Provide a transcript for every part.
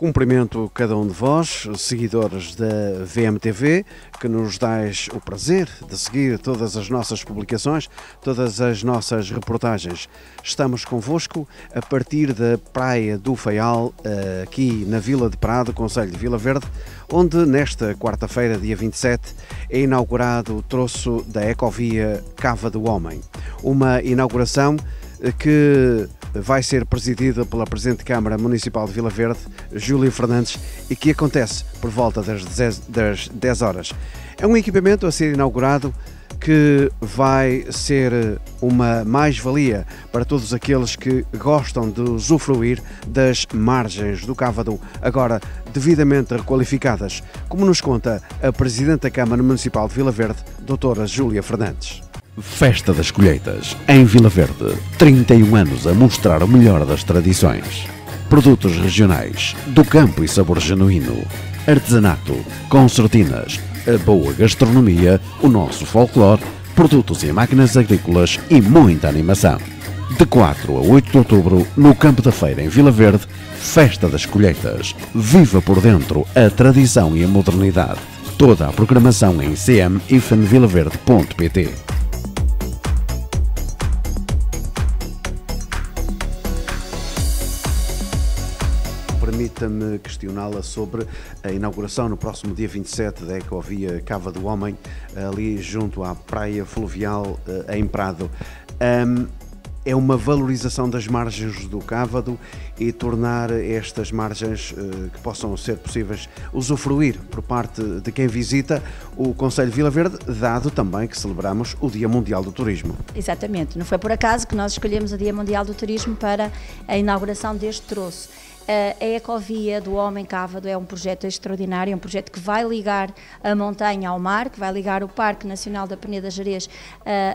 Cumprimento cada um de vós, seguidores da VMTV, que nos dais o prazer de seguir todas as nossas publicações, todas as nossas reportagens. Estamos convosco a partir da Praia do Faial, eh, aqui na Vila de Prado, Conselho de Vila Verde, onde nesta quarta-feira, dia 27, é inaugurado o troço da Ecovia Cava do Homem. Uma inauguração que vai ser presidida pela Presidente de Câmara Municipal de Vila Verde, Júlia Fernandes, e que acontece por volta das 10, das 10 horas. É um equipamento a ser inaugurado que vai ser uma mais-valia para todos aqueles que gostam de usufruir das margens do Cávado, agora devidamente requalificadas, como nos conta a Presidente da Câmara Municipal de Vila Verde, Doutora Júlia Fernandes. Festa das Colheitas, em Vila Verde. 31 anos a mostrar o melhor das tradições. Produtos regionais, do campo e sabor genuíno. Artesanato, concertinas, a boa gastronomia, o nosso folclore, produtos e máquinas agrícolas e muita animação. De 4 a 8 de outubro, no Campo da Feira, em Vila Verde, Festa das Colheitas. Viva por dentro a tradição e a modernidade. Toda a programação em cm-vilaverde.pt Permita-me questioná-la sobre a inauguração no próximo dia 27 da Ecovia Cava do Homem, ali junto à Praia Fluvial eh, em Prado. Um, é uma valorização das margens do Cávado e tornar estas margens uh, que possam ser possíveis usufruir por parte de quem visita o Conselho Vila Verde, dado também que celebramos o Dia Mundial do Turismo. Exatamente, não foi por acaso que nós escolhemos o Dia Mundial do Turismo para a inauguração deste troço. A Ecovia do Homem Cávado é um projeto extraordinário, é um projeto que vai ligar a montanha ao mar, que vai ligar o Parque Nacional da Peneda Jerez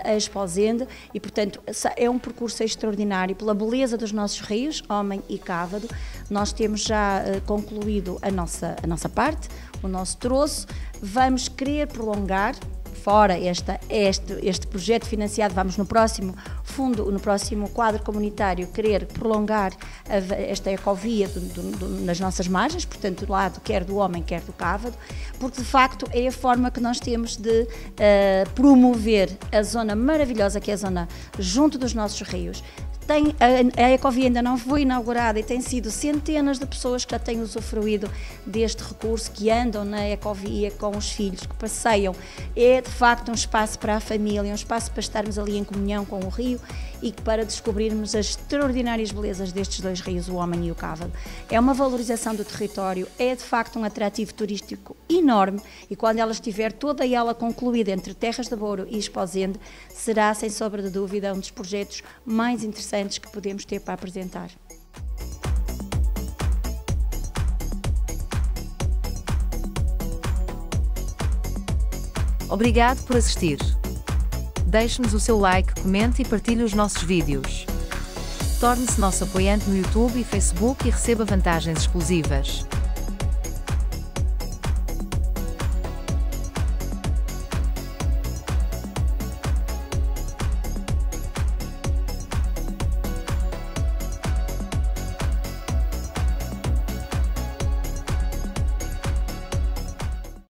a Esposende e, portanto, é um percurso extraordinário pela beleza dos nossos rios, Homem e Cávado. Nós temos já eh, concluído a nossa, a nossa parte, o nosso troço. Vamos querer prolongar fora esta, este, este projeto financiado, vamos no próximo fundo, no próximo quadro comunitário, querer prolongar a, esta ecovia do, do, do, nas nossas margens, portanto, do lado quer do homem, quer do cávado, porque de facto é a forma que nós temos de uh, promover a zona maravilhosa que é a zona junto dos nossos rios, tem, a, a Ecovia ainda não foi inaugurada e tem sido centenas de pessoas que já têm usufruído deste recurso, que andam na Ecovia com os filhos, que passeiam. É de facto um espaço para a família, um espaço para estarmos ali em comunhão com o rio e para descobrirmos as extraordinárias belezas destes dois rios, o Homem e o Cávado. É uma valorização do território, é de facto um atrativo turístico enorme e quando ela estiver toda ela concluída entre Terras de Bouro e Esposende, será sem sombra de dúvida um dos projetos mais interessantes que podemos ter para apresentar. Obrigado por assistir. Deixe-nos o seu like, comente e partilhe os nossos vídeos. Torne-se nosso apoiante no YouTube e Facebook e receba vantagens exclusivas.